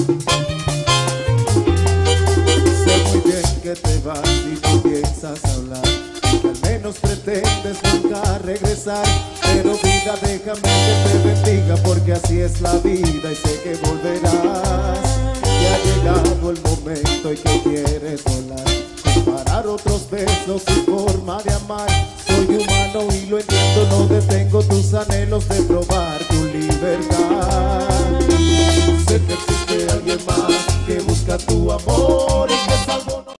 Sé muy bien que te vas y comienzas a hablar. Que al menos pretendes nunca regresar. Pero vida déjame que te bendiga porque así es la vida y sé que volverás. Ya ha llegado el momento y que quieres volar. Comparar otros besos y forma de amar. Soy humano y lo entiendo, no detengo tus anhelos de probar tu libertad. busca tu amor e